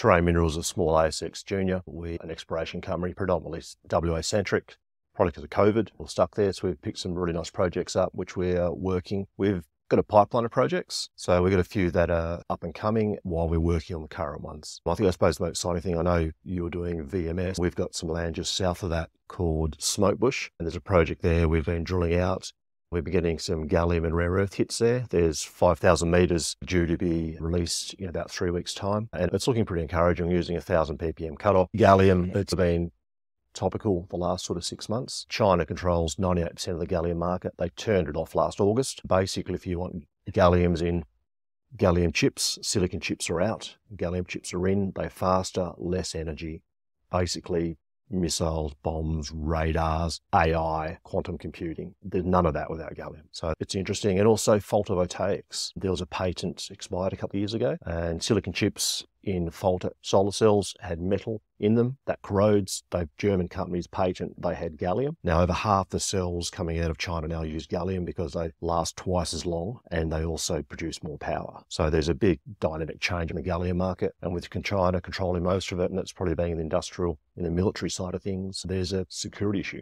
Terrain Minerals is a small ASX junior. We're an exploration company, predominantly WA centric. Because of COVID, we're stuck there. So we've picked some really nice projects up, which we're working. We've got a pipeline of projects. So we've got a few that are up and coming while we're working on the current ones. I think I suppose the most exciting thing I know you're doing VMS. We've got some land just south of that called Smokebush. And there's a project there we've been drilling out. We've been getting some gallium and rare earth hits there. There's 5,000 metres due to be released in about three weeks' time. And it's looking pretty encouraging using a 1,000 ppm cutoff. Gallium, it's been topical the last sort of six months. China controls 98% of the gallium market. They turned it off last August. Basically, if you want galliums in gallium chips, silicon chips are out. Gallium chips are in. They're faster, less energy. Basically, missiles, bombs, radars, AI, quantum computing. There's none of that without gallium. So it's interesting. And also photovoltaics. There was a patent expired a couple of years ago and silicon chips in Falter solar cells had metal in them that corrodes. The German companies patent they had gallium. Now over half the cells coming out of China now use gallium because they last twice as long and they also produce more power. So there's a big dynamic change in the gallium market and with China controlling most of it and it's probably being industrial, in the military side of things, there's a security issue.